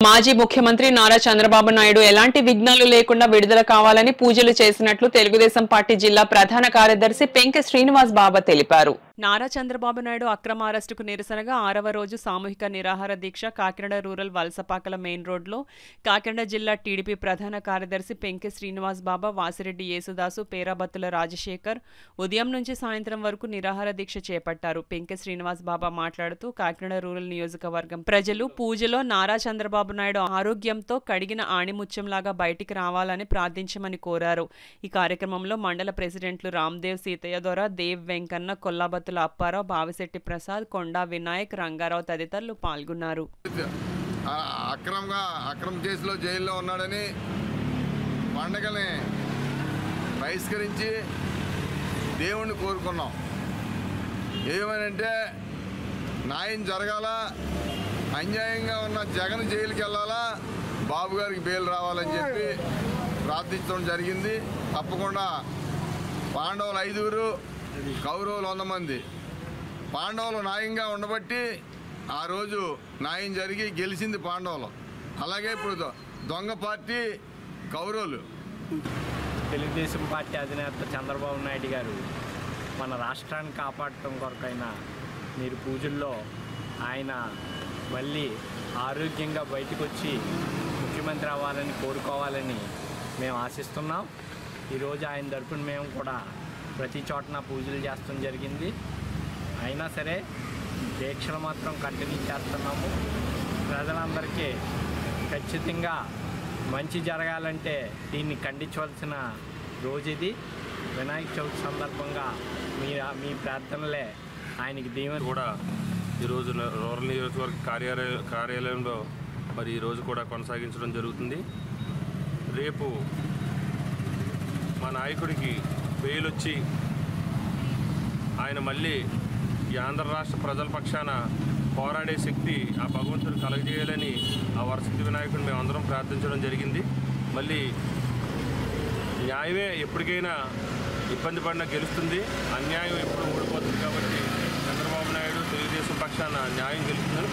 మాజీ ముఖ్యమంత్రి నారా చంద్రబాబు నాయుడు ఎలాంటి విఘ్నాలు లేకుండా విడుదల కావాలని పూజలు చేసినట్లు తెలుగుదేశం పార్టీ జిల్లా ప్రధాన కార్యదర్శి పెంకె శ్రీనివాస్ బాబా తెలిపారు. నారా చంద్రబాబు నాయుడు అక్రమ అరెస్టుకు నిరసనగా ఆరవ రోజు సామూహిక నిరాహార దీక్ష కాకినాడ రూరల్ వలసపాకల మెయిన్ రోడ్లో. కాకినాడ జిల్లా టీడీపీ ప్రధాన కార్యదర్శి పెంకె శ్రీనివాస్ బాబా వాసిరెడ్డి యేసుదాసు పేరాబత్తుల రాజశేఖర్ ఉదయం నుంచి సాయంత్రం వరకు నిరాహార దీక్ష చేపట్టారు. పెంకె శ్రీనివాస్ బాబా మాట్లాడుతూ కాకినాడ రూరల్ నియోజకవర్గం ప్రజలు పూజలో నారా చంద్రబాబు నాయుడు ఆరోగ్యంతో కడిగిన ఆణిముత్యంలాగా బయటికి రావాలని ప్రార్థించమని కోరారు. ఈ కార్యక్రమంలో మండల ప్రెసిడెంట్లు రామ్దేవ్ సీతయ్య ద్వారా దేవ్ వెంకన్న కొల్లాబత్ కొల్లాబత్తుల అప్పారావు బావిశెట్టి ప్రసాద్ కొండా వినాయక్ రంగారావు తదితరులు పాల్గొన్నారు. అక్రమంగా అక్రమ కేసులో జైల్లో ఉన్నాడని పండగని బహిష్కరించి దేవుణ్ణి కోరుకున్నాం. ఏమనంటే న్యాయం జరగాల అన్యాయంగా ఉన్న జగన్ జైలుకి వెళ్ళాలా బాబు గారికి బెయిల్ రావాలని చెప్పి ప్రార్థించడం జరిగింది. తప్పకుండా పాండవులు ఐదుగురు కౌరవులు వంద మంది. పాండవులు న్యాయంగా ఉండబట్టి ఆ రోజు న్యాయం జరిగి గెలిచింది పాండవులు. అలాగే ఇప్పుడు దొంగ పార్టీ కౌరవులు. తెలుగుదేశం పార్టీ అధినేత చంద్రబాబు నాయుడు గారు మన రాష్ట్రాన్ని కాపాడటం కొరకైనా మీరు పూజల్లో ఆయన మళ్ళీ ఆరోగ్యంగా బయటకు వచ్చి ముఖ్యమంత్రి అవ్వాలని కోరుకోవాలని మేము ఆశిస్తున్నాం. ఈరోజు ఆయన తరపున మేము కూడా ప్రతి చోటన పూజలు చేస్తాం జరిగింది. అయినా సరే దీక్షలు మాత్రం కంటిన్యూ చేస్తున్నాము. ప్రజలందరికీ ఖచ్చితంగా మంచి జరగాలంటే దీన్ని ఖండించవలసిన రోజు ఇది వినాయక చవితి సందర్భంగా మీ మీ ప్రార్థనలే ఆయనకి దీవెన. కూడా ఈరోజు రూరల్ నియోజకవర్గ కార్యాలయ కార్యాలయంలో మరి ఈరోజు కూడా కొనసాగించడం జరుగుతుంది. రేపు మా నాయకుడికి బెయిల్ వచ్చి ఆయన మళ్ళీ ఈ ఆంధ్ర రాష్ట్ర ప్రజల పక్షాన పోరాడే శక్తి ఆ భగవంతుడు కలగజేయాలని ఆ వరసిద్ధి వినాయకుడిని మేము అందరం ప్రార్థించడం జరిగింది. మళ్ళీ న్యాయమే ఎప్పటికైనా ఇబ్బంది పడినా గెలుస్తుంది. అన్యాయం ఎప్పుడు ఓడిపోతుంది కాబట్టి చంద్రబాబు నాయుడు తెలుగుదేశం పక్షాన న్యాయం గెలుస్తుందని